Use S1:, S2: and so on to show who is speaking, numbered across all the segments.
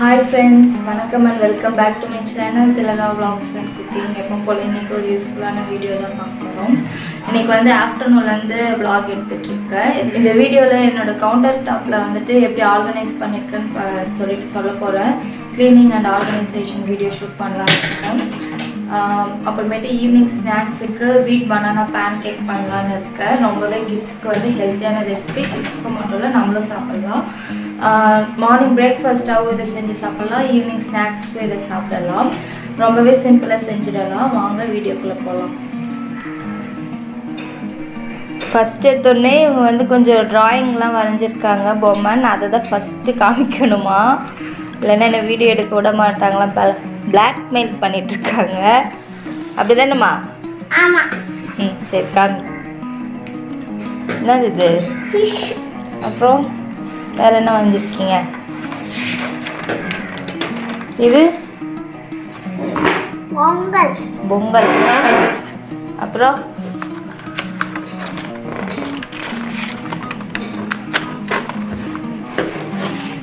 S1: Hi friends வணக்கம் and welcome back to my channel Thilaga vlogs and cooking எப்போ போல் இன்றைக்கி ஒரு யூஸ்ஃபுல்லான வீடியோ தான் பார்க்க போகிறோம் இன்றைக்கி வந்து ஆஃப்டர்நூன்லேருந்து விளாக் எடுத்துகிட்ருக்கேன் இந்த வீடியோவில் என்னோடய கவுண்டர் டாப்பில் வந்துட்டு எப்படி ஆர்கனைஸ் பண்ணியிருக்கேன்னு சொல்லிட்டு சொல்ல போகிறேன் cleaning and organisation video shoot பண்ணலாம் இருக்கேன் அப்புறமேட்டு ஈவினிங் ஸ்நாக்ஸுக்கு வீட் பனானா பேன் கேக் பண்ணலான்னு இருக்கேன். ரொம்பவே கிட்ஸ்க்கு வந்து ஹெல்த்தியான ரெசிபி கிட்ஸ்க்கு மட்டும் இல்லை நம்மளும் சாப்பிட்லாம். மார்னிங் பிரேக்ஃபாஸ்ட்டாகவும் இதை செஞ்சு சாப்பிட்லாம். ஈவினிங் ஸ்நாக்ஸ்க்கு இதை சாப்பிடலாம். ரொம்பவே சிம்பிளாக செஞ்சிடலாம். வாங்க வீடியோக்குள்ளே போகலாம் ஃபஸ்ட் எடுத்தோடனே இவங்க வந்து கொஞ்சம் ட்ராயிங்லாம் வரைஞ்சிருக்காங்க பொம்மைன்னு அதை தான் ஃபஸ்ட்டு காமிக்கணுமா? இல்லைன்னா என்ன வீடியோ எடுக்க விட மாட்டாங்களாம். பிளாக்மெயில் பண்ணிகிட்ருக்காங்க அப்படி தானேம்மா
S2: ஆமாம்
S1: ம் சரி காமி. என்னது இது? அப்புறம்? வேற என்ன வரைஞ்சிருக்கீங்க இது?
S2: பொங்கல்.
S1: பொங்கல். அப்புறம்?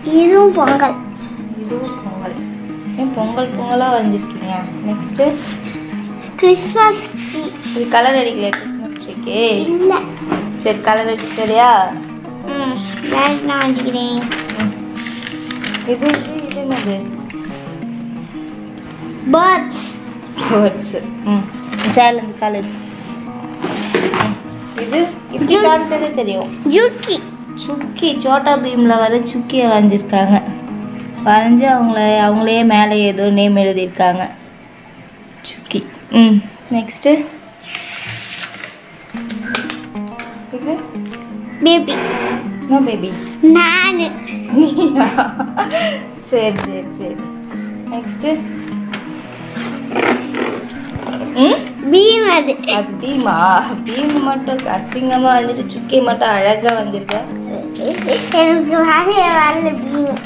S2: இதுவும் பொங்கல்.
S1: இதுவும் பொங்கல். ஏன் பொங்கல் பொங்கலாக வரைஞ்சிருக்கீங்க நெக்ஸ்ட்டு
S2: கிறிஸ்மஸ் ட்ரீ.
S1: இது கலர் அடிக்கலையா? கிறிஸ்மஸ் ட்ரீக்கு
S2: இல்லை.
S1: சரி கலர் அடிச்சிட்டறியா
S2: ம் வேற நான் வச்சுக்கிறேன்
S1: இது இது இது என்னது
S2: பேர்ட்ஸ்
S1: வேர்ட்ஸு ம் சேலந்து கலர் இது இப்படி காமிச்சதே தெரியும்
S2: ஜூக்கி
S1: சுக்கி சோட்டா பீமில் வர சுக்கியை வரைஞ்சிருக்காங்க வரைஞ்சி அவங்கள அவங்களே மேலே ஏதோ நேம் எழுதியிருக்காங்க சுக்கி ம் நெக்ஸ்ட்டு இது
S2: பேபி
S1: என்ன பேபி
S2: நான்.
S1: சரி சரி சரி. நெக்ஸ்ட்டு ம்?
S2: பீம் அது.
S1: அது பீமா? பீம் மட்டும் அசிங்கமாக வந்துட்டு சுக்கி மட்டும் அழகாக வந்திருக்க.
S2: எனக்கு வரைய வரல பீம்.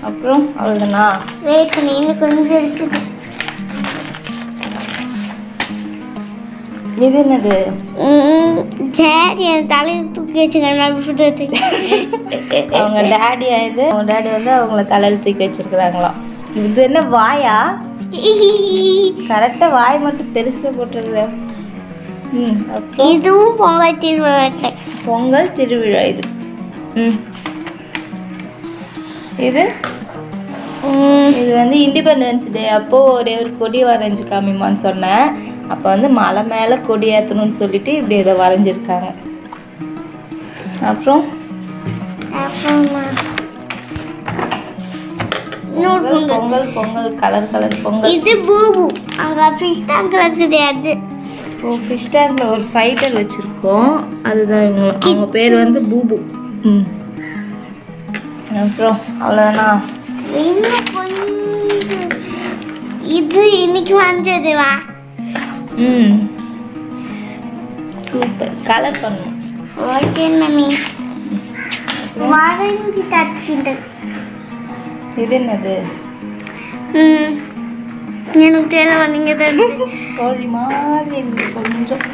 S1: அப்புறம் அவ்வளோதானா
S2: வெயிட் பண்ணி இன்னும் கொஞ்சம் இருக்குது.
S1: இது என்னது?
S2: சரி என் தலையில் தூக்கி வச்சுக்கணும் விட்டுறது
S1: அவங்க டேடி இது அவங்க டேடி வந்து அவங்கள தலையில் தூக்கி வச்சிருக்கிறாங்களாம். இது என்ன வாயா? கரெக்டாக வாய் மட்டும் பெருசாக அப்புறம்
S2: இதுவும் பொங்கல் திருவிழா
S1: பொங்கல் திருவிழா இது. ம். இது? இது வந்து இண்டிபெண்டன்ஸ் டே அப்போது ஒரே ஒரு கொடி வரைஞ்சி காமிமான்னு சொன்னேன். அப்போ வந்து மலை மேலே கொடி ஏற்றணும்னு சொல்லிட்டு இப்படி இதை வரைஞ்சிருக்காங்க. அப்புறம்? Pongal
S2: Pongal.
S1: Colour colour Pongal.
S2: இது பூபு அங்க ஃபிஷ் இருக்குது அது.
S1: இப்போ ஃபிஷ் டேங்கில் ஒரு ஃபைட்டர் வச்சுருக்கோம். அதுதான் இவங்க அவங்க பேர் வந்து பூபு. ம். அப்புறம் அவ்வளோதானா
S2: இது இன்னைக்கு வந்ததுவா?
S1: ம். சூப்பர். கலர் பண்ணணும்
S2: ஓகே மம்மி வரைஞ்சி தச்சுட்டு
S1: இது என்னது?
S2: ம். எனக்கு தெரியல நீங்க தான்?
S1: கோழி மாதிரி கொஞ்சம்.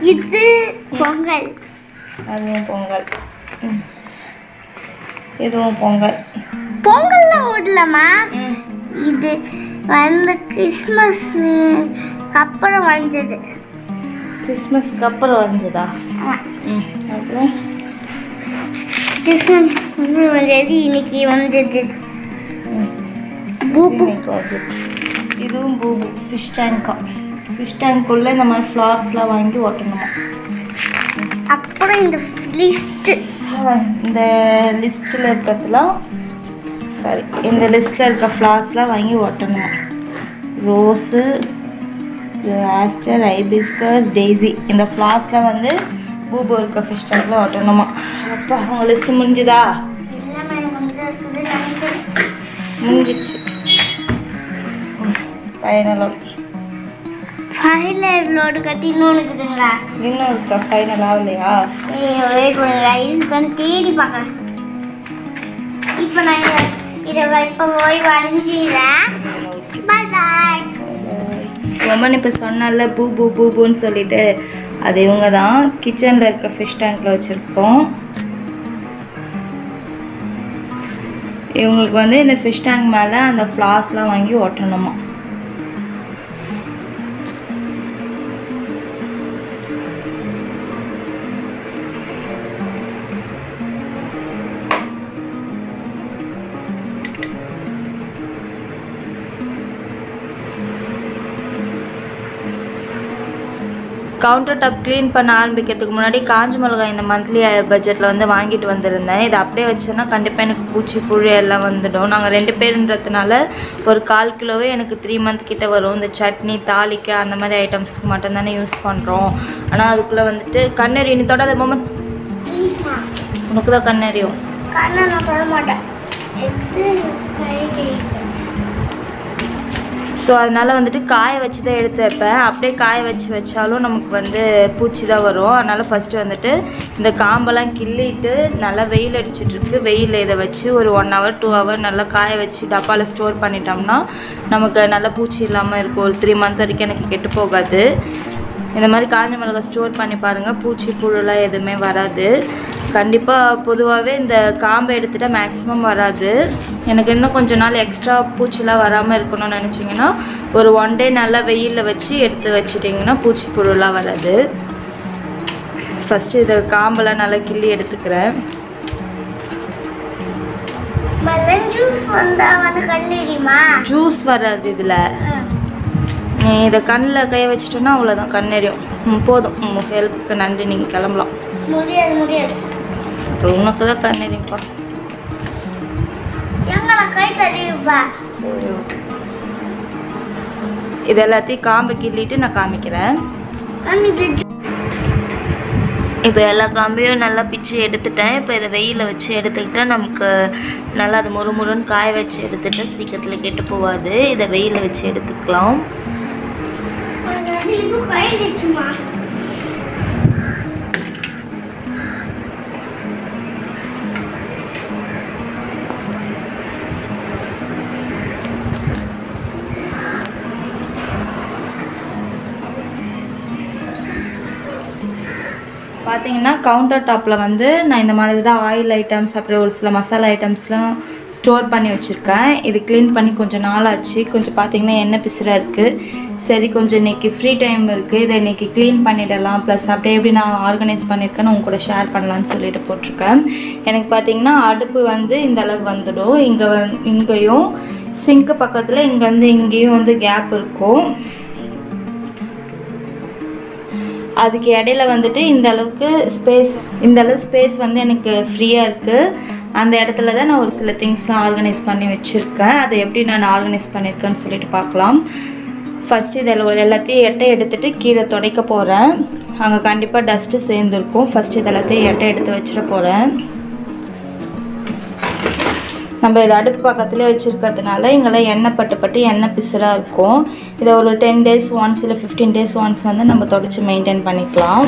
S2: இது பொங்கல்.
S1: அதுவும் பொங்கல். ம். இதுவும் பொங்கல்.
S2: பொங்கல்லாம் ஓடலாமா இது வந்து கிறிஸ்மஸ் அப்புறம் வரைஞ்சது
S1: கிறிஸ்மஸ்க்கு அப்புறம் வரைஞ்சதா. ம். அப்புறம்
S2: கிறிஸ்மஸ் வந்தது. இன்னைக்கு
S1: ம்
S2: பூபு.
S1: இதுவும் பூபு ஃபிஷ் டேங்கா ஃபிஷ் டேங்க்குள்ளே இந்த மாதிரி ஃப்ளார்ஸ்லாம் வாங்கி ஒட்டணுமா
S2: அப்புறம் இந்த லிஸ்ட்
S1: இந்த லிஸ்ட்டில் இருக்கிறதுலாம் சாரி. இந்த லிஸ்ட்டில் இருக்க ஃப்ளார்ஸ்லாம் வாங்கி ஒட்டணுமா. ரோஸு ஆஸ்டர் ஐபிஸ்கஸ் டெய்ஸி இந்த ஃப்ளார்ஸ்லாம் வந்து பூபு இருக்க ஃபிஷ் டேங்கில் ஒட்டணுமா? அப்போ அவங்க லிஸ்ட்டு முடிஞ்சுதா? முடிஞ்சிடுச்சு ஃபைனலோட
S2: ஃபைலர் லோடு கட்டி இன்னொன்று இருக்குதுங்களா
S1: இன்னும் இருக்கா ஃபைனல் ஆகலையா
S2: ஏய் வெயிட் பண்ணுங்க. இது வந்து தேடி பார்க்குறேன். இப்போ நான் இதை இதை இப்போ பாய் பாய்
S1: இப்போ சொன்னால பூ பூ பூ பூன்னு சொல்லிட்டு அது இவங்க தான் கிச்சனில் இருக்க ஃபிஷ் டேங்க்கில் வச்சுருக்கோம். இவங்களுக்கு வந்து இந்த ஃபிஷ் டேங்க் மேலே அந்த ஃப்ளாஸ்லாம் வாங்கி ஒட்டணுமா கவுண்டர் டாப் க்ளீன் பண்ண ஆரம்பிக்கிறதுக்கு முன்னாடி காஞ்ச மிளகாய் இந்த மந்த்லி பட்ஜெட்டில் வந்து வாங்கிட்டு வந்திருந்தேன். இதை அப்படியே வச்சேன்னா கண்டிப்பாக எனக்கு பூச்சி புழு எல்லாம் வந்துடும். நாங்கள் ரெண்டு பேருன்றதுனால ஒரு கால் கிலோவே எனக்கு த்ரீ மந்த் கிட்டே வரும். இந்த சட்னி தாளிக்க அந்த மாதிரி ஐட்டம்ஸ்க்கு மட்டும்தானே யூஸ் பண்ணுறோம் ஆனால் அதுக்குள்ளே வந்துட்டு கண்ணறி நீ தொடாத மோமன் உனக்கு தான் கண்ணறியும்
S2: கண்ணை நான் தொட மாட்டேன்.
S1: ஸோ அதனால் வந்துட்டு காய வச்சு தான் எடுத்து வைப்பேன் அப்படியே காய வச்சு வச்சாலும் நமக்கு வந்து பூச்சி தான் வரும். அதனால் ஃபஸ்ட்டு வந்துட்டு இந்த காம்பெல்லாம் கிள்ளிட்டு நல்லா வெயில் அடிச்சிட்ருக்கு. வெயிலில் இதை வச்சு ஒரு ஒன் ஹவர் டூ ஹவர் நல்லா காய வச்சு டப்பாவில் ஸ்டோர் பண்ணிட்டோம்னா நமக்கு நல்ல பூச்சி இல்லாமல் இருக்கும். ஒரு த்ரீ மந்த் வரைக்கும் எனக்கு கெட்டு போகாது. இந்த மாதிரி காஞ்ச மிளகாய் ஸ்டோர் பண்ணி பாருங்கள் பூச்சி புழுலாம் எதுவுமே வராது. கண்டிப்பாக பொதுவாகவே இந்த காம்பை எடுத்துட்டால் மேக்ஸிமம் வராது. எனக்கு இன்னும் கொஞ்ச நாள் எக்ஸ்ட்ரா பூச்சிலாம் வராமல் இருக்கணும்னு நினச்சிங்கன்னா ஒரு ஒன் டே நல்லா வெயிலில் வச்சு எடுத்து வச்சிட்டிங்கன்னா பூச்சி புழுலாம் வராது. ஃபஸ்ட்டு இதை காம்பெல்லாம் நல்லா கிள்ளி எடுத்துக்கிறேன்.
S2: ஜூஸ்
S1: வராது இதில். இதை கண்ணில் கைய வச்சிட்டோன்னா அவ்வளோதான் கண்ணெறியும் போதும். உங்கள் ஹெல்ப்புக்கு நன்றி நீங்கள் கிளம்பலாம்.
S2: முடியாது
S1: உனக்கு தான் கண்ணெறியும்ப்பா சரி ஓகே. இது எல்லாத்தையும் காம்பை கிள்ளிட்டு நான் காமிக்கிறேன். இப்போ எல்லா காம்பையும் நல்லா பிச்சு எடுத்துட்டேன். இப்போ இதை வெயிலில் வச்சு எடுத்துக்கிட்டா நமக்கு நல்லா அது முறு முறுன்னு காய வச்சு எடுத்துட்டா சீக்கிரத்தில் கெட்டு போகாது. இதை வெயிலில் வச்சு எடுத்துக்கலாம்.
S2: இது
S1: பார்த்தீங்கன்னா கவுண்டர் டாப்பில் வந்து நான் இந்த மாதிரி தான் ஆயில் ஐட்டம்ஸ் அப்புறம் ஒரு சில மசாலா ஐட்டம்ஸ்லாம் ஸ்டோர் பண்ணி வச்சுருக்கேன். இது க்ளீன் பண்ணி கொஞ்சம் நாள் ஆச்சு கொஞ்சம் பார்த்தீங்கன்னா எண்ணெய் பிசுராக இருக்குது சரி கொஞ்சம் இன்றைக்கி ஃப்ரீ டைம் இருக்குது இதை இன்றைக்கி க்ளீன் பண்ணிடலாம். ப்ளஸ் அப்படியே எப்படி நான் ஆர்கனைஸ் பண்ணியிருக்கேன்னு உங்க கூட ஷேர் பண்ணலான்னு சொல்லிட்டு போட்டிருக்கேன். எனக்கு பார்த்தீங்கன்னா அடுப்பு வந்து இந்த அளவு வந்துடும். இங்கே வந் இங்கேயும் சிங்க்கு பக்கத்தில் இங்கேருந்து இங்கேயும் வந்து கேப் இருக்கும். அதுக்கு இடையில வந்துட்டு இந்த அளவுக்கு ஸ்பேஸ் இந்த அளவு ஸ்பேஸ் வந்து எனக்கு ஃப்ரீயாக இருக்குது அந்த இடத்துல தான் நான் ஒரு சில திங்ஸ்லாம் ஆர்கனைஸ் பண்ணி வச்சுருக்கேன். அதை எப்படி நான் ஆர்கனைஸ் பண்ணியிருக்கேன்னு சொல்லிட்டு பார்க்கலாம். ஃபஸ்ட்டு இதில் எல்லாத்தையும் எட்டை எடுத்துட்டு கீழே துடைக்க போகிறேன் அங்கே கண்டிப்பாக டஸ்ட்டு சேர்ந்துருக்கும். ஃபஸ்ட்டு இது எல்லாத்தையும் எட்டை எடுத்து வச்சிட போகிறேன் நம்ம இதை அடுப்பு பக்கத்துலேயே வச்சுருக்கிறதுனால இங்கெல்லாம் எண்ணெய் பட்டு பட்டு எண்ணெய் பிசுராக இருக்கும். இதை ஒரு டென் டேஸ் ஒன்ஸ் இல்லை ஃபிஃப்டீன் டேஸ் ஒன்ஸ் வந்து நம்ம தொடச்சி மெயின்டைன் பண்ணிக்கலாம்.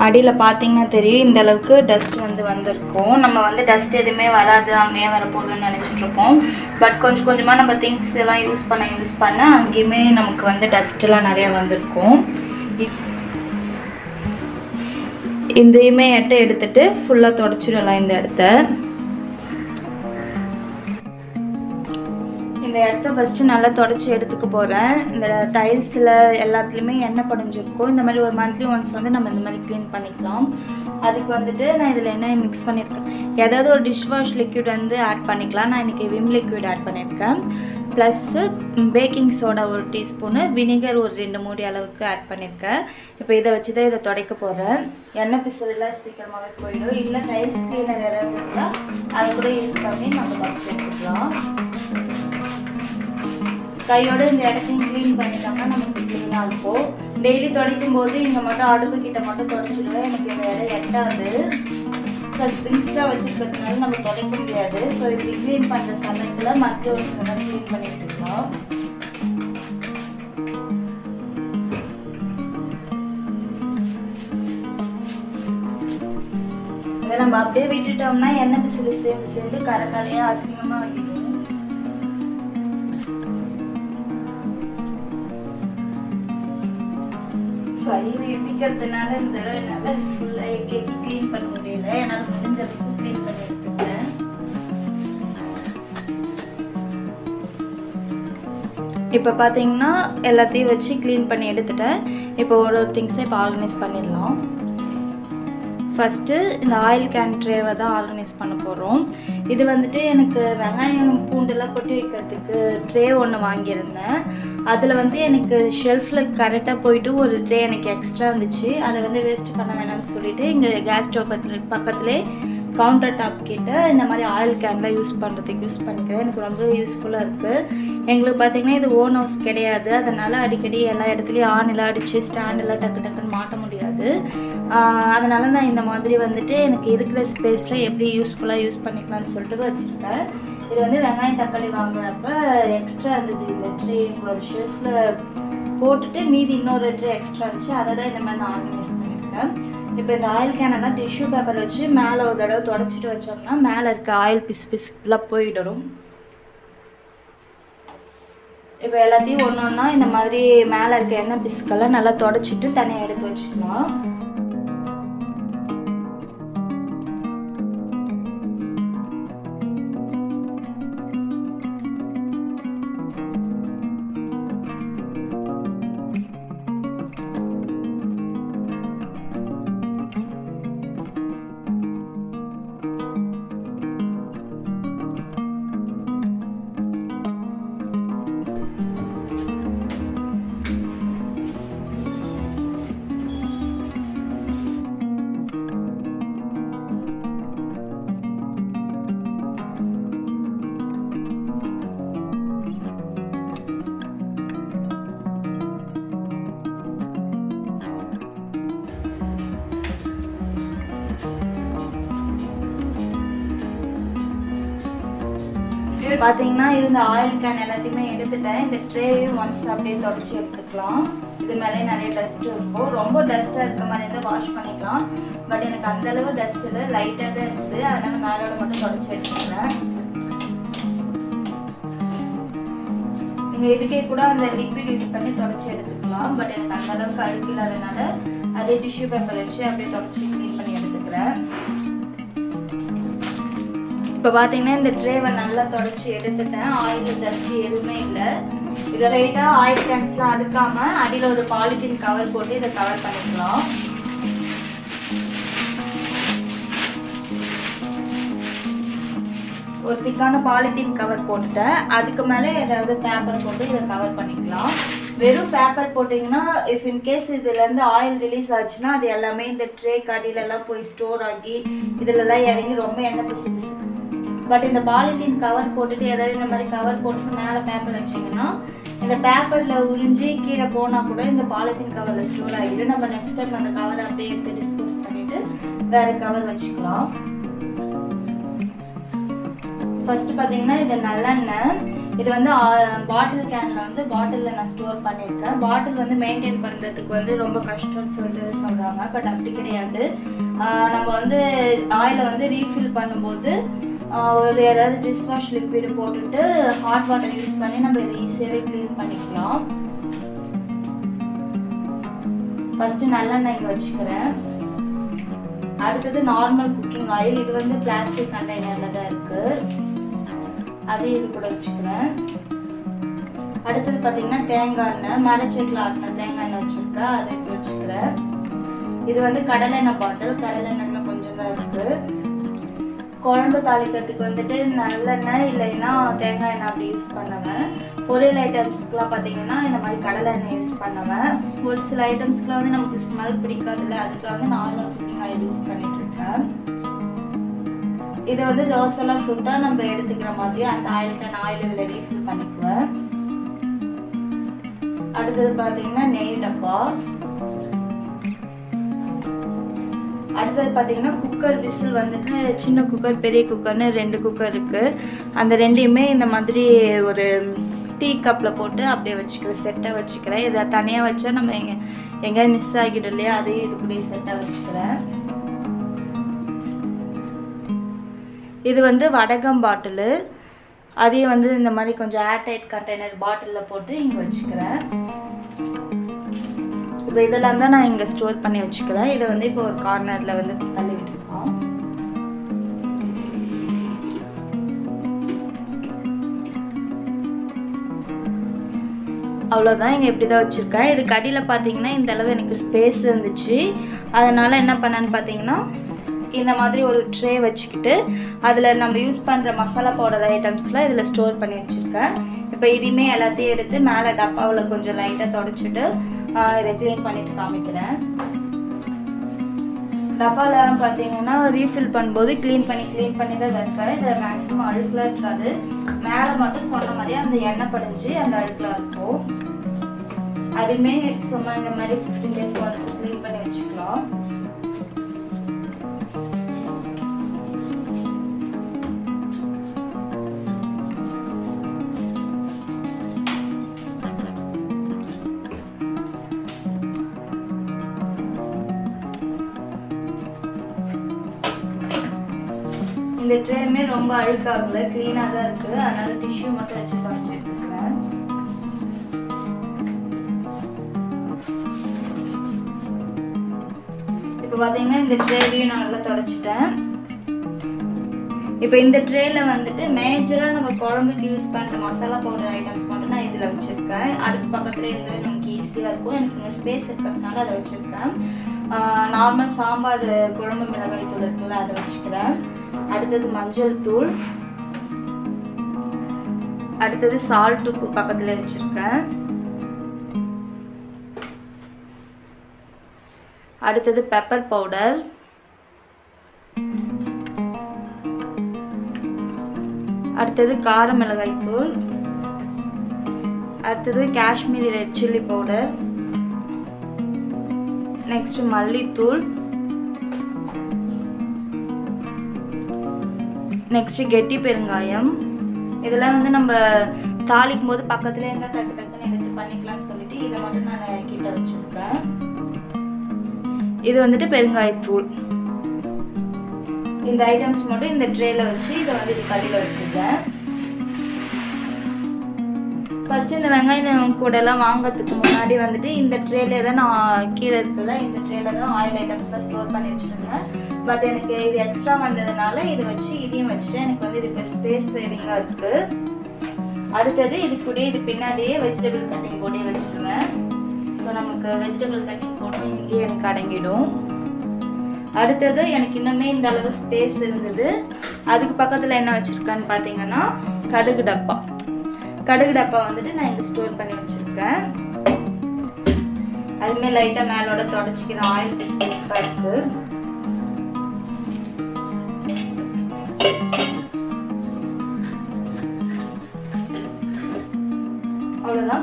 S1: அடியில் பார்த்தீங்கன்னா தெரியும் இந்த அளவுக்கு டஸ்ட் வந்து வந்திருக்கும் நம்ம வந்து டஸ்ட் எதுவுமே வராது அங்கேயே வரப்போகுதுன்னு நினச்சிட்ருப்போம் பட் கொஞ்சம் கொஞ்சமாக நம்ம திங்ஸ் எல்லாம் யூஸ் பண்ண யூஸ் பண்ண அங்கேயுமே நமக்கு வந்து டஸ்ட்லாம் நிறைய வந்திருக்கும் இதையுமே எட்டை எடுத்துட்டு ஃபுல்லாக தொடச்சிடலாம் இந்த இடத்த இடத்த ஃபஸ்ட்டு நல்லா தொடச்சி எடுத்துக்க போகிறேன் இந்த டைல்ஸில் எல்லாத்துலேயுமே எண்ணெய் படிஞ்சிருக்கும். இந்த மாதிரி ஒரு மந்த்லி ஒன்ஸ் வந்து நம்ம இந்த மாதிரி க்ளீன் பண்ணிக்கலாம். அதுக்கு வந்துட்டு நான் இதில் என்ன மிக்ஸ் பண்ணியிருக்கேன் ஏதாவது ஒரு டிஷ் வாஷ் லிக்யூட் வந்து ஆட் பண்ணிக்கலாம். நான் இன்றைக்கி விம் லிக்விட் ஆட் பண்ணியிருக்கேன் ப்ளஸ்ஸு பேக்கிங் சோடா ஒரு டீஸ்பூனு வினிகர் ஒரு ரெண்டு மூடி அளவுக்கு ஆட் பண்ணியிருக்கேன் இப்போ இதை வச்சு தான் இதை துடைக்க போகிறேன் எண்ணெய் பிசுறெல்லாம் சீக்கிரமாகவே போயிடும். இல்லை டைல்ஸ் கிளீனர் ஏதாவது இருந்தால் அதை கூட யூஸ் பண்ணி நம்ம வச்சு எடுத்துக்கலாம். கையோட இந்த இடத்தையும் க்ளீன் பண்ணிட்டோம்னா நமக்கு க்ளீனாக இருக்கும். டெய்லி துடைக்கும் போது இங்கே மட்டும் அடுப்பு கிட்ட மட்டும் தொடச்சிடுவேன் எனக்கு இந்த இடம் எட்டாது. ப்ளஸ் திங்ஸ்லாம் வச்சுருக்கிறதுனால நம்ம துடைக்க முடியாது. ஸோ இப்படி க்ளீன் பண்ணுற சமயத்தில் மற்ற ஒரு சில க்ளீன் பண்ணிட்டு இருக்கோம். இதை நம்ம அப்படியே விட்டுட்டோம்னா எண்ணெய் பிசிலு சேர்ந்து சேர்ந்து கரை கரையாக அசிங்கமாக வைக்கணும் வயிறு இருக்கிறதுனால இந்த தடவை என்னால் ஃபுல்லாக எக்கே க்ளீன் பண்ண முடியல. என்னால் முடிஞ்ச அளவுக்கு க்ளீன் பண்ணி எடுத்துக்கிட்டேன். இப்போ பார்த்தீங்கன்னா எல்லாத்தையும் வச்சு க்ளீன் பண்ணி எடுத்துட்டேன். இப்போ ஒரு திங்ஸை இப்போ ஆர்கனைஸ் பண்ணிடலாம். ஃபஸ்ட்டு இந்த ஆயில் கேன் ட்ரேவை தான் ஆர்கனைஸ் பண்ண போகிறோம் இது வந்துட்டு எனக்கு வெங்காயம் பூண்டெல்லாம் கொட்டி வைக்கிறதுக்கு ட்ரே ஒன்று வாங்கியிருந்தேன். அதில் வந்து எனக்கு ஷெல்ஃபில் கரெக்டாக போயிட்டு ஒரு ட்ரே எனக்கு எக்ஸ்ட்ரா இருந்துச்சு. அதை வந்து வேஸ்ட் பண்ண வேணாம்னு சொல்லிட்டு இங்கே கேஸ் ஸ்டவ் பக்கத்துல பக்கத்துலேயே கவுண்டர் டாப் கிட்ட இந்த மாதிரி ஆயில் கேன்லாம் யூஸ் பண்ணுறதுக்கு யூஸ் பண்ணிக்கிறேன். எனக்கு ரொம்ப யூஸ்ஃபுல்லாக இருக்குது எங்களுக்கு பார்த்திங்கன்னா இது ஓன் ஹவுஸ் கிடையாது. அதனால் அடிக்கடி எல்லா இடத்துலையும் ஆணிலாம் அடித்து ஸ்டாண்டெல்லாம் டக்கு டக்குன்னு மாட்ட முடியாது. அதனால நான் இந்த மாதிரி வந்துட்டு எனக்கு இருக்கிற ஸ்பேஸில் எப்படி யூஸ்ஃபுல்லாக யூஸ் பண்ணிக்கலாம்னு சொல்லிட்டு வச்சுருக்கேன். இது வந்து வெங்காயம் தக்காளி வாங்குறப்ப எக்ஸ்ட்ரா இருந்தது இந்த ட்ரே எங்களோட ஷெல்ஃபில் போட்டுட்டு மீதி இன்னொரு ட்ரே எக்ஸ்ட்ரா இருந்துச்சு அதை தான் இந்த மாதிரி நான் ஆர்கனைஸ் பண்ணியிருக்கேன். இப்போ இந்த ஆயில் கேனெல்லாம் டிஷ்யூ பேப்பர் வச்சு மேலே ஒரு தடவை தொடச்சிட்டு வச்சோம்னா மேலே இருக்க ஆயில் பிசு பிசுலாம் போயிடும். இப்போ எல்லாத்தையும் ஒன்று ஒன்றா இந்த மாதிரி மேலே இருக்க எண்ணெய் பிசுக்கெல்லாம் நல்லா தொடச்சிட்டு தனியாக எடுத்து வச்சுக்கலாம். பார்த்தீங்கன்னா இருந்த ஆயில் கேன் எல்லாத்தையுமே எடுத்துட்டேன். இந்த ட்ரேயும் ஒன்ஸ் அப்படியே தொடச்சி எடுத்துக்கலாம். இது மேலே நிறைய டஸ்ட் இருக்கும். ரொம்ப டஸ்ட்டாக இருக்க மாதிரி இருந்தால் வாஷ் பண்ணிக்கலாம். பட் எனக்கு அந்த அளவு டஸ்ட் இல்லை லைட்டாக தான் இருக்குது அதனால மேலோட மட்டும் தொடச்சி எடுத்துக்கிறேன் நீங்கள் இதுக்கே கூட அந்த லிக்விட் யூஸ் பண்ணி தொடச்சி எடுத்துக்கலாம். பட் எனக்கு அந்த அளவுக்கு அழுக்கு இல்லாதனால அதே டிஷ்யூ பேப்பர் வச்சு அப்படியே தொடச்சி இப்போ பார்த்தீங்கன்னா இந்த ட்ரேவை நல்லா தொடச்சி எடுத்துட்டேன். ஆயில் டஸ்ட் எதுவுமே இல்லை. இதை ரைட்டாக ஆயில் கேன்ஸ்லாம் அடுக்காமல் அடியில் ஒரு பாலித்தீன் கவர் போட்டு இதை கவர் பண்ணிக்கலாம். ஒரு திக்கான பாலித்தீன் கவர் போட்டுட்டேன். அதுக்கு மேலே ஏதாவது பேப்பர் போட்டு இதை கவர் பண்ணிக்கலாம். வெறும் பேப்பர் போட்டிங்கன்னா இஃப் இன்கேஸ் இதுலேருந்து ஆயில் ரிலீஸ் ஆச்சுன்னா அது எல்லாமே இந்த ட்ரே கடியிலலாம் போய் ஸ்டோர் ஆகி இதிலெல்லாம் இறங்கி ரொம்ப எண்ணெய் பிசு பிசு பட் இந்த பாலித்தீன் கவர் போட்டுட்டு ஏதாவது இந்த மாதிரி கவர் போட்டுட்டு மேலே பேப்பர் வச்சிங்கன்னா இந்த பேப்பரில் உறிஞ்சி கீழே போனால் கூட இந்த பாலித்தீன் கவரில் ஸ்டோர் ஆகிடும். நம்ம நெக்ஸ்ட் டைம் அந்த கவரை அப்படியே எடுத்து டிஸ்போஸ் பண்ணிவிட்டு வேறு கவர் வச்சுக்கலாம். ஃபஸ்ட்டு பார்த்தீங்கன்னா இது நல்லெண்ணெய். இது வந்து பாட்டில் கேனில் வந்து பாட்டிலில் நான் ஸ்டோர் பண்ணியிருக்கேன். பாட்டில் வந்து மெயின்டைன் பண்ணுறதுக்கு வந்து ரொம்ப கஷ்டம்னு சொல்லிட்டு சொல்கிறாங்க பட் அப்படி கிடையாது. நம்ம வந்து ஆயிலை வந்து ரீஃபில் பண்ணும்போது ஒரு ஏதாவது டிஷ் வாஷ் லிக்விடு போட்டுட்டு ஹாட் வாட்டர் யூஸ் பண்ணி நம்ம இதை ஈஸியாகவே க்ளீன் பண்ணிக்கலாம். ஃபஸ்ட்டு நல்லெண்ணெய் இங்கே வச்சுக்கிறேன். அடுத்தது நார்மல் குக்கிங் ஆயில் இது வந்து பிளாஸ்டிக் கண்டெய்னரில் தான் இருக்குது அதையும் இது கூட வச்சுக்கிறேன். அடுத்தது பார்த்தீங்கன்னா தேங்காய் எண்ணெய். மரச்செக்கில் ஆட்டின தேங்காய் எண்ணெய் வச்சுருக்கேன். அதை இப்படி வச்சுக்கிறேன். இது வந்து கடலெண்ணெய் பாட்டில் கடலெண்ணெய் கொஞ்சம் தான் இருக்குது குழம்பு தாளிக்கிறதுக்கு வந்துட்டு நல்லெண்ணெய் இல்லைன்னா தேங்காய் எண்ணெய் அப்படி யூஸ் பண்ணுவேன். பொரியல் ஐட்டம்ஸ்க்குலாம் பார்த்தீங்கன்னா இந்த மாதிரி கடலை எண்ணெய் யூஸ் பண்ணுவேன். ஒரு சில ஐட்டம்ஸ்க்குலாம் வந்து நமக்கு ஸ்மெல் பிடிக்காதுல்ல அதுக்குலாம் வந்து நார்மல் குக்கிங் ஆயில் யூஸ் பண்ணிட்டு இதை வந்து தோசைலாம் சுட்டா நம்ம எடுத்துக்கிற மாதிரி அந்த ஆயிலுக்கு நான் ஆயில் இதில் ரீஃபில் பண்ணிக்குவேன். அடுத்தது பார்த்தீங்கன்னா நெய் டப்பா. அடுத்தது பார்த்தீங்கன்னா குக்கர் விசில் வந்துட்டு சின்ன குக்கர் பெரிய குக்கர்னு ரெண்டு குக்கர் இருக்குது அந்த ரெண்டையுமே இந்த மாதிரி ஒரு டீ கப்பில் போட்டு அப்படியே வச்சுக்கிறேன் செட்டாக வச்சுக்கிறேன் இதை தனியாக வச்சா நம்ம எங்கே எங்கேயாவது மிஸ் ஆகிடும் இல்லையா? அதையும் இது கூட செட்டாக வச்சுக்கிறேன். இது வந்து வடகம் பாட்டிலு. அதையும் வந்து இந்த மாதிரி கொஞ்சம் ஏர்டைட் கண்டெய்னர் பாட்டிலில் போட்டு இங்கே வச்சுக்கிறேன். இப்போ இதெல்லாம் தான் நான் இங்கே ஸ்டோர் பண்ணி வச்சுக்கிறேன் இதை வந்து இப்போ ஒரு கார்னரில் வந்து தள்ளி விட்டுருக்கோம். அவ்வளோதான் இங்கே இப்படி தான் வச்சுருக்கேன். இதுக்கு அடியில் பார்த்தீங்கன்னா இந்த அளவு எனக்கு ஸ்பேஸ் இருந்துச்சு. அதனால் என்ன பண்ணேன்னு பார்த்தீங்கன்னா இந்த மாதிரி ஒரு ட்ரே வச்சுக்கிட்டு அதில் நம்ம யூஸ் பண்ணுற மசாலா பவுடர் ஐட்டம்ஸ்லாம் இதில் ஸ்டோர் பண்ணி வச்சுருக்கேன். இப்போ இதையுமே எல்லாத்தையும் எடுத்து மேலே டப்பாவில் கொஞ்சம் லைட்டாக தொடச்சிட்டு இதை க்ளீன் பண்ணிட்டு காமிக்கிறேன். டப்பாவில் பார்த்தீங்கன்னா ரீஃபில் பண்ணும்போது க்ளீன் பண்ணி க்ளீன் பண்ணி தான் வைப்பேன். இதில் மேக்ஸிமம் அழுக்கெலாம் இருக்காது. மேலே மட்டும் சொன்ன மாதிரி அந்த எண்ணெய் படிஞ்சு அந்த அழுக்கெலாம் இருக்கும். அதுவுமே சும்மா இந்த மாதிரி ஃபிஃப்டீன் டேஸ் ஒன்ஸ் க்ளீன் பண்ணி வச்சுக்கலாம். ரொம்ப அழுக்காகல க்ளீனாக தான் இருக்குது. அதனால டிஷ்யூ மட்டும் வச்சு தொடச்சிட்டு இருக்கேன். இப்போ பார்த்தீங்கன்னா இந்த ட்ரேலையும் நான் நல்லா தொடச்சிட்டேன். இப்போ இந்த ட்ரேல வந்துட்டு மேஜராக நம்ம குழம்புக்கு யூஸ் பண்ணுற மசாலா பவுடர் ஐட்டம்ஸ் மட்டும் நான் இதில் வச்சுருக்கேன். அடுப்பு பக்கத்தில் இருந்தது நமக்கு ஈஸியாக இருக்கும். எனக்கு இங்கே ஸ்பேஸ் இருக்கிறதுனால அதை வச்சுருக்கேன். நார்மல் சாம்பார் குழம்பு மிளகாய் தூள் இருக்குல்ல அதை வச்சுக்கிறேன். அடுத்தது மஞ்சள் தூள். அடுத்தது சால்ட் உப்பு பக்கத்தில் வச்சுருக்கேன். அடுத்தது பெப்பர் பவுடர் அடுத்தது கார மிளகாய் தூள். அடுத்தது Kashmiri red chilli powder next மல்லித்தூள். நெக்ஸ்ட் கெட்டி பெருங்காயம். இதெல்லாம் வந்து நம்ம தாளிக்கும் போது பக்கத்துல இருந்தா டக்கு டக்குன்னு எடுத்து பண்ணிக்கலாம்னு சொல்லிட்டு இதை மட்டும் நான் கிட்ட வச்சிருக்கேன். இது வந்துட்டு பெருங்காயத்தூள். இந்த ஐட்டம்ஸ் மட்டும் இந்த ட்ரேல வச்சு இதை வந்து இது கல்லில் வச்சிருக்கேன். ஃபர்ஸ்ட் இந்த வெங்காயம் கூட எல்லாம் வாங்கறதுக்கு முன்னாடி வந்துட்டு இந்த ட்ரேல தான் நான் கீழே இருக்குல்ல இந்த ட்ரேல தான் ஆயில் ஐட்டம்ஸ்லாம் ஸ்டோர் பண்ணி வச்சிருந்தேன். பட் எனக்கு இது எக்ஸ்ட்ரா வந்ததுனால இதை வச்சு இதையும் வச்சுட்டு எனக்கு வந்து இதுக்கு ஸ்பேஸ் சேவிங்காக இருக்கு. அடுத்தது இது கூட இது பின்னாடியே வெஜிடபிள் கட்டிங் போட்டே வச்சிருவேன். ஸோ நமக்கு வெஜிடபிள் கட்டிங் போட்டும் இங்கேயே எனக்கு அடங்கிடும். அடுத்தது எனக்கு இன்னுமே இந்த அளவு ஸ்பேஸ் இருந்தது. அதுக்கு பக்கத்தில் என்ன வச்சுருக்கேன்னு பார்த்தீங்கன்னா கடுகு டப்பா. கடுகு டப்பா வந்துட்டு நான் இங்கே ஸ்டோர் பண்ணி வச்சுருக்கேன். அதுமாரி லைட்டாக மேலோட தொடச்சிக்கிற ஆயில் பிஸ்கெட்ஸாக இருக்குது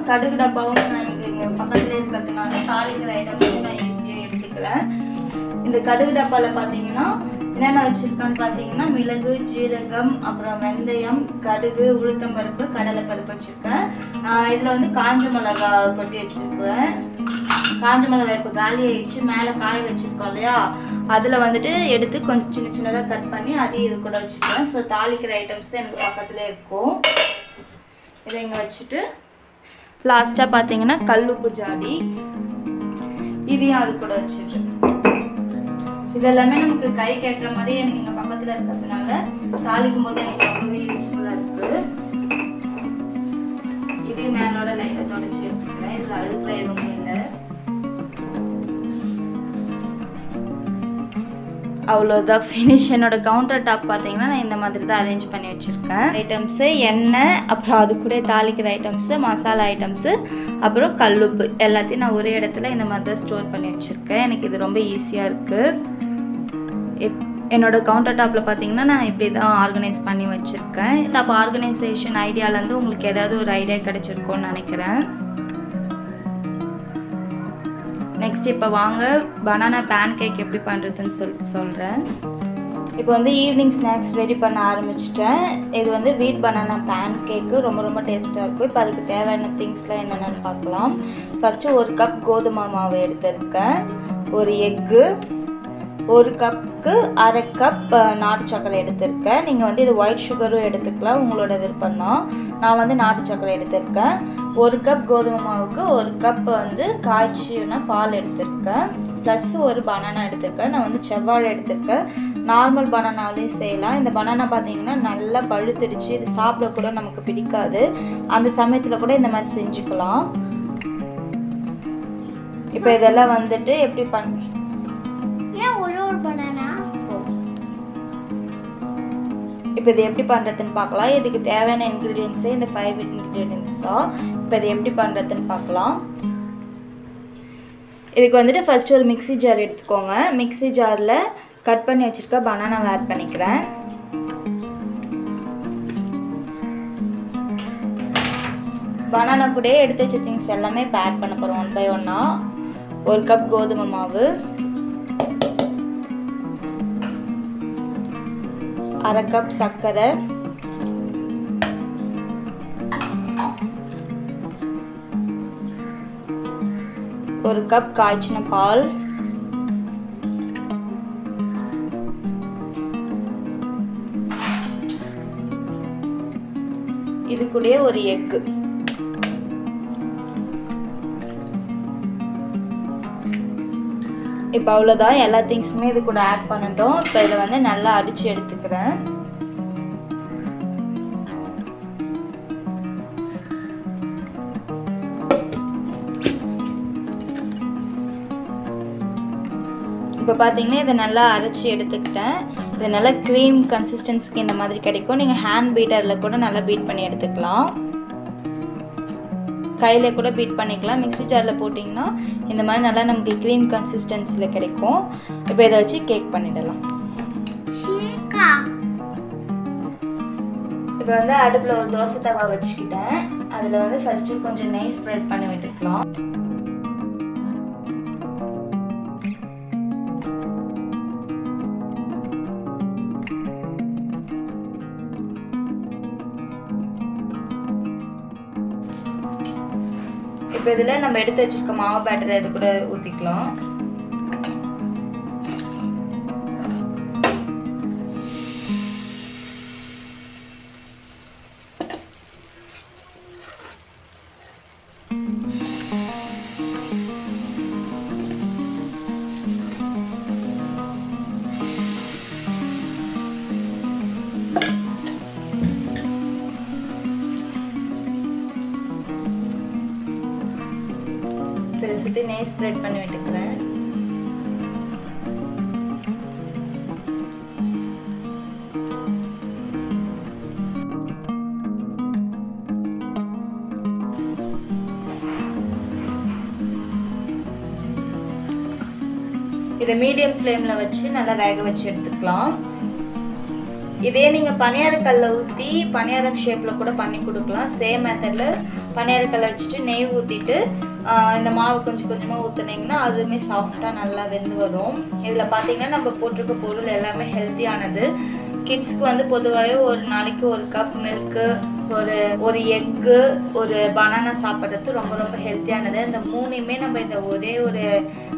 S1: கடுகு டப்பாவும் நான் இங்கே பக்கத்தில் இருக்கிறதுனால தாளிக்கிற ஐட்டமும் நான் ஈஸியாக எடுத்துக்கிறேன் இந்த கடுகு டப்பாவில் பார்த்தீங்கன்னா என்னென்ன வச்சுருக்கான்னு பார்த்தீங்கன்னா மிளகு ஜீரகம் அப்புறம் வெந்தயம் கடுகு உளுத்தம்பருப்பு கடலைப்பருப்பு வச்சுருக்கேன். இதில் வந்து காஞ்ச மிளகா கொட்டி வச்சுருக்கேன் காஞ்ச மிளகா இப்போ காலி ஆயிடுச்சு மேலே காய வச்சுருக்கோம் இல்லையா? அதில் வந்துட்டு எடுத்து கொஞ்சம் சின்ன சின்னதாக கட் பண்ணி அதையும் இது கூட வச்சுருக்கேன். ஸோ தாளிக்கிற ஐட்டம்ஸ் தான் எனக்கு பக்கத்தில் இருக்கும். இதை இங்கே வச்சுட்டு லாஸ்ட்டாக பார்த்தீங்கன்னா கல்லுப்பு ஜாடி இதையும் அது கூட வச்சுட்டு இதெல்லாமே நமக்கு கை கேட்டுற மாதிரி எனக்கு இங்கே பக்கத்தில் இருக்கிறதுனால தாளிக்கும் போது எனக்கு ரொம்பவே யூஸ்ஃபுல்லாக இருக்குது இதையும் மேலோட லைட்டை தொடச்சி வச்சுக்கிறேன். இதில் அழுக்கில் எதுவும் அவ்வளோதான் ஃபினிஷ் என்னோட கவுண்டர் டாப் பார்த்தீங்கன்னா நான் இந்த மாதிரி தான் அரேஞ்ச் பண்ணி வச்சுருக்கேன். ஐட்டம்ஸு எண்ணெய் அப்புறம் அது கூட தாளிக்கிற ஐட்டம்ஸு மசாலா ஐட்டம்ஸு அப்புறம் கல்லுப்பு. எல்லாத்தையும் நான் ஒரே இடத்துல இந்த மாதிரி தான் ஸ்டோர் பண்ணி வச்சுருக்கேன். எனக்கு இது ரொம்ப ஈஸியாக இருக்குது என்னோடய கவுண்டர் டாப்பில் பார்த்தீங்கன்னா நான் இப்படி தான் ஆர்கனைஸ் பண்ணி வச்சுருக்கேன். டாப் ஆர்கனைசேஷன் ஐடியாலேருந்து உங்களுக்கு ஏதாவது ஒரு ஐடியா கிடச்சிருக்கோன்னு நினைக்கிறேன். நெக்ஸ்ட் இப்போ வாங்க பனானா பேன் கேக் எப்படி பண்ணுறதுன்னு சொல்லிட்டு சொல்கிறேன் இப்போ வந்து ஈவினிங் ஸ்நாக்ஸ் ரெடி பண்ண ஆரம்பிச்சிட்டேன். இது வந்து வீட் பனானா பேன் கேக்கு ரொம்ப ரொம்ப டேஸ்ட்டாக இருக்கும். இப்போ அதுக்கு தேவையான திங்ஸ்லாம் என்னென்னு பார்க்கலாம். ஃபஸ்ட்டு ஒரு கப் கோதுமை மாவு எடுத்திருக்கேன். ஒரு எக்கு ஒரு கப்புக்கு அரை கப் நாட்டு சர்க்கரை எடுத்திருக்கேன். நீங்கள் வந்து இது ஒயிட் சுகரும் எடுத்துக்கலாம். உங்களோட விருப்பம்தான். நான் வந்து நாட்டு சர்க்கரை எடுத்திருக்கேன். ஒரு கப் கோதுமை மாவுக்கு ஒரு கப் வந்து காய்ச்சின பால் எடுத்திருக்கேன். ப்ளஸ் ஒரு பனானா எடுத்திருக்கேன். நான் வந்து செவ்வாழை எடுத்திருக்கேன். நார்மல் பனானாவிலையும் செய்யலாம். இந்த பனானா பார்த்தீங்கன்னா நல்லா பழுத்துடுச்சு. இது சாப்பிட கூட நமக்கு பிடிக்காது. அந்த சமயத்தில் கூட இந்த மாதிரி செஞ்சுக்கலாம். இப்போ இதெல்லாம் வந்துட்டு எப்படி பண் இப்போ இது எப்படி பண்ணுறதுன்னு பார்க்கலாம். இதுக்கு தேவையான இன்க்ரீடியன்ஸே இந்த ஃபைவ் இன்க்ரீடியன்ஸ் தான். இப்போ இது எப்படி பண்ணுறதுன்னு பார்க்கலாம். இதுக்கு வந்துட்டு ஃபஸ்ட்டு ஒரு மிக்ஸி ஜார் எடுத்துக்கோங்க. மிக்ஸி ஜாரில் கட் பண்ணி வச்சுருக்க பனானாவை ஆட் பண்ணிக்கிறேன். பனானா கூட எடுத்து வச்ச திங்ஸ் எல்லாமே இப்போ ஆட் பண்ண போகிறோம் ஒன் பை ஒன்னாக ஒரு கப் கோதுமை மாவு. அரை கப் சர்க்கரை. ஒரு கப் காய்ச்சின பால். இது கூட ஒரு எக்கு இப்போ அவ்வளோதான் எல்லா திங்ஸுமே இது கூட ஆட் பண்ணிட்டோம். இப்போ இதை வந்து நல்லா அடித்து எடுத்துக்கிறேன் இப்போ பார்த்தீங்கன்னா இதை நல்லா அரைச்சி எடுத்துக்கிட்டேன். இது நல்லா க்ரீம் கன்சிஸ்டன்சிக்கு இந்த மாதிரி கிடைக்கும். நீங்கள் ஹேண்ட் பீட்டரில் கூட நல்லா பீட் பண்ணி எடுத்துக்கலாம். கையில் கூட பீட் பண்ணிக்கலாம். மிக்ஸி ஜாரில் போட்டிங்கன்னா இந்த மாதிரி நல்லா நமக்கு க்ரீம் கன்சிஸ்டன்சியில் கிடைக்கும். இப்போ இதை வச்சு கேக் பண்ணிடலாம். இப்போ வந்து அடுப்பில் ஒரு தோசை தவா வச்சுக்கிட்டேன். அதில் வந்து ஃபஸ்ட்டு கொஞ்சம் நெய் ஸ்ப்ரெட் பண்ணி விட்டுக்கலாம். இப்போ இதில் நம்ம எடுத்து வச்சுருக்க மாவு பேட்டரை இது கூட ஊற்றிக்கலாம் இப்போ நெய் ஸ்ப்ரெட் பண்ணி விட்டுக்கிறேன் இதை மீடியம் ஃப்ளேமில் வச்சு நல்லா வேக வச்சு எடுத்துக்கலாம். இதே நீங்கள் கல்லை ஊற்றி பணியாரம் ஷேப்பில் கூட பண்ணி கொடுக்கலாம். சேம் மெத்தடில் கல்லை வச்சுட்டு நெய் ஊற்றிட்டு இந்த மாவு கொஞ்சம் கொஞ்சமாக ஊற்றுனீங்கன்னா அதுவுமே சாஃப்டாக நல்லா வெந்து வரும். இதில் பார்த்தீங்கன்னா நம்ம போட்டிருக்க பொருள் எல்லாமே ஹெல்த்தியானது கிட்ஸ்க்கு வந்து பொதுவாகவே ஒரு நாளைக்கு ஒரு கப் மில்க்கு ஒரு ஒரு எக்கு ஒரு பனானா சாப்பிட்றது ரொம்ப ரொம்ப ஹெல்த்தியானது இந்த மூணுமே நம்ம இந்த ஒரே ஒரு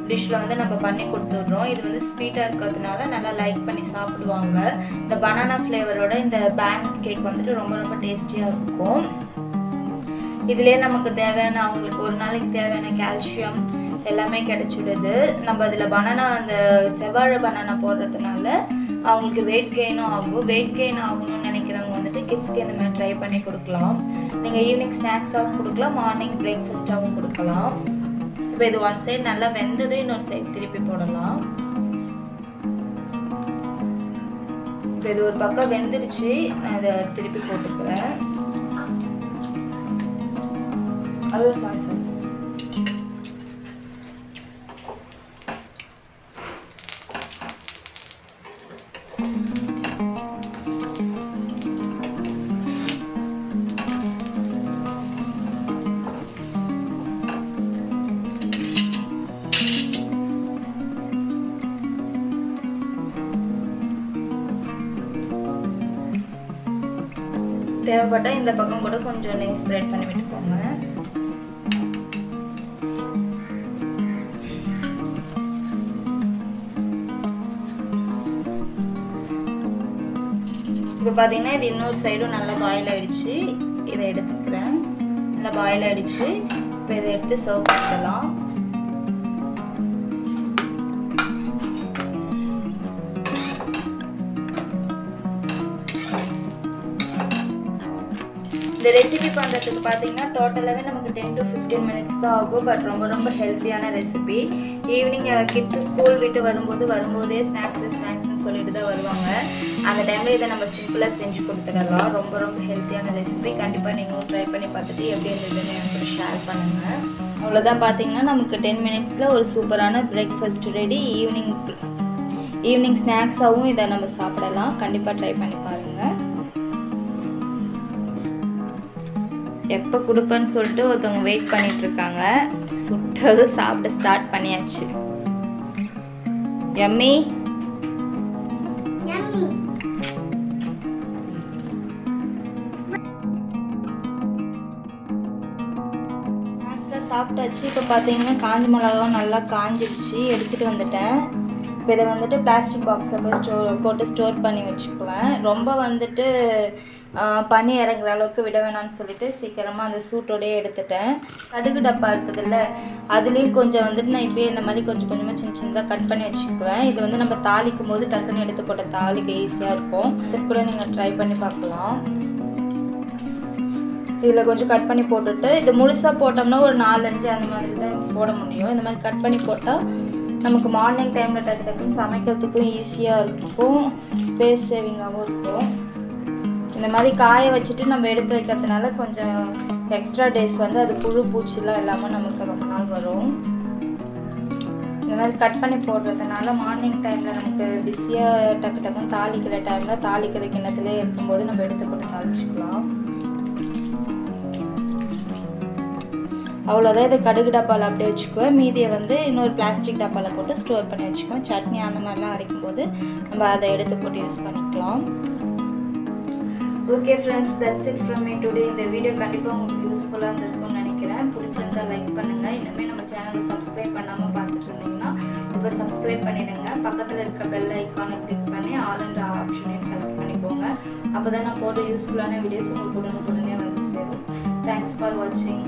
S1: டிஷ்ஷில் வந்து நம்ம பண்ணி கொடுத்துட்றோம். இது வந்து ஸ்வீட்டாக இருக்கிறதுனால நல்லா லைக் பண்ணி சாப்பிடுவாங்க. இந்த பனானா ஃப்ளேவரோட இந்த பேன் கேக் வந்துட்டு ரொம்ப ரொம்ப டேஸ்டியாக இருக்கும். இதுலேயே நமக்கு தேவையான அவங்களுக்கு ஒரு நாளைக்கு தேவையான கால்சியம் எல்லாமே கிடைச்சிடுது. நம்ம அதில் பனானா அந்த செவ்வாழை பனானா போடுறதுனால அவங்களுக்கு வெயிட் கெயினும் ஆகும். வெயிட் கெயின் ஆகணும்னு நினைக்கிறவங்க வந்துட்டு கிட்ஸ்க்கு இந்த மாதிரி ட்ரை பண்ணி கொடுக்கலாம். நீங்கள் ஈவினிங் ஸ்நாக்ஸாகவும் கொடுக்கலாம் மார்னிங் பிரேக்ஃபாஸ்ட்டாகவும் கொடுக்கலாம். இப்போ இது ஒன் சைடு நல்லா வெந்ததும் இன்னொரு சைடு திருப்பி போடலாம். இப்போ இது ஒரு பக்கம் வெந்துடுச்சு நான் இதை திருப்பி போட்டுக்கிறேன். அது தேவைப்பட்டால் இந்த பக்கம் கூட கொஞ்சம் நெய் ஸ்ப்ரெட் பண்ணி விட்டுக்கோங்க. இப்போ பார்த்தீங்கன்னா இது இன்னொரு சைடும் நல்லா பாயில் ஆகிடுச்சு இதை எடுத்துக்கிறேன். நல்லா பாயில் ஆகிடுச்சு இப்போ இதை எடுத்து சர்வ் பண்ணிடலாம் இந்த ரெசிபி பண்ணுறதுக்கு பார்த்தீங்கன்னா டோட்டலாகவே நமக்கு டென் டு ஃபிஃப்டீன் மினிட்ஸ் தான் ஆகும். பட் ரொம்ப ரொம்ப ஹெல்த்தியான ரெசிபி ஈவினிங் கிட்ஸு ஸ்கூல் விட்டு வரும்போது வரும்போதே ஸ்நாக்ஸு ஸ்நாக்ஸ்னு சொல்லிட்டு தான் வருவாங்க. அந்த டைமில் இதை நம்ம சிம்பிளாக செஞ்சு கொடுத்துடலாம். ரொம்ப ரொம்ப ஹெல்த்தியான ரெசிபி கண்டிப்பாக நீங்களும் ட்ரை பண்ணி பார்த்துட்டு எப்படி இருந்ததுன்னு எனக்கு ஷேர் பண்ணுங்கள் அவ்வளோதான் பார்த்தீங்கன்னா நமக்கு டென் மினிட்ஸில் ஒரு சூப்பரான பிரேக்ஃபாஸ்ட் ரெடி ஈவினிங் ஈவினிங் ஸ்நாக்ஸாகவும் இதை நம்ம சாப்பிடலாம். கண்டிப்பாக ட்ரை பண்ணி பாருங்கள் எப்போ கொடுப்பேன்னு சொல்லிட்டு ஒருத்தவங்க வெயிட் பண்ணிட்டு இருக்காங்க. சுட்டதும் சாப்பிட ஸ்டார்ட் பண்ணியாச்சு. எம்மி சாப்பிட்டாச்சு. இப்போ பார்த்தீங்கன்னா காஞ்ச மிளகாவும் நல்லா காஞ்சிடுச்சு. எடுத்துகிட்டு வந்துட்டேன். இப்போ இதை வந்துட்டு பிளாஸ்டிக் பாக்ஸில் போய் ஸ்டோர் போட்டு ஸ்டோர் பண்ணி வச்சுக்குவேன். ரொம்ப வந்துட்டு பனி இறங்குற அளவுக்கு விட வேணாம்னு சொல்லிட்டு சீக்கிரமாக அந்த சூட்டோடயே எடுத்துட்டேன். கடுகு டப்பா இருக்குதுல்ல அதுலேயும் கொஞ்சம் வந்துட்டு நான் இப்போயே இந்த மாதிரி கொஞ்சம் கொஞ்சமாக சின்ன சின்னதாக கட் பண்ணி வச்சுக்குவேன். இது வந்து நம்ம தாளிக்கும் போது டக்குன்னு எடுத்து போட்ட தாளிக்க ஈஸியாக இருக்கும். இது கூட நீங்கள் ட்ரை பண்ணி பார்க்கலாம். இதில் கொஞ்சம் கட் பண்ணி போட்டுட்டு இது முழுசாக போட்டோம்னா ஒரு நாலஞ்சு அந்த மாதிரி தான் போட முடியும். இந்த மாதிரி கட் பண்ணி போட்டால் நமக்கு மார்னிங் டைமில் டக்கு டக்குன்னு சமைக்கிறதுக்கும் ஈஸியாக இருக்கும். ஸ்பேஸ் சேவிங்காகவும் இருக்கும். இந்த மாதிரி காய வச்சுட்டு நம்ம எடுத்து வைக்கிறதுனால கொஞ்சம் எக்ஸ்ட்ரா டேஸ் வந்து அது புழு பூச்சிலாம் இல்லாமல் நமக்கு ரொம்ப நாள் வரும். இந்த மாதிரி கட் பண்ணி போடுறதுனால மார்னிங் டைமில் நமக்கு பிஸியாக டக்கு டக்குன்னு தாளிக்கிற டைமில் தாளிக்கிற கிண்ணத்துலேயே இருக்கும்போது நம்ம எடுத்து போட்டு தாளிச்சுக்கலாம். அவ்வளோதான் இதை கடுகு டப்பாவில் அப்படியே வச்சுக்குவேன். மீதியை வந்து இன்னொரு பிளாஸ்டிக் டப்பாவில் போட்டு ஸ்டோர் பண்ணி வச்சுக்குவேன். சட்னி அந்த மாதிரிலாம் அரைக்கும் போது நம்ம அதை எடுத்து போட்டு யூஸ் பண்ணிக்கலாம். Okay friends that's it from me today இந்த வீடியோ கண்டிப்பாக உங்களுக்கு யூஸ்ஃபுல்லாக இருந்திருக்கும்னு நினைக்கிறேன். பிடிச்சிருந்தா லைக் பண்ணுங்கள் இனிமேல் நம்ம சேனலை சப்ஸ்கிரைப் பண்ணாமல் பார்த்துட்டு இருந்தீங்கன்னா இப்போ சப்ஸ்கிரைப் பண்ணிடுங்க. பக்கத்தில் இருக்க பெல் ஐக்கானை கிளிக் பண்ணி ஆல் என்ற ஆப்ஷனையும் செலக்ட் பண்ணிக்கோங்க. அப்போ தான் நான் போடுற யூஸ்ஃபுல்லான வீடியோஸ் உங்களுக்கு உடனுக்குடனே வந்து சேரும். தேங்க்ஸ் ஃபார் வாட்சிங்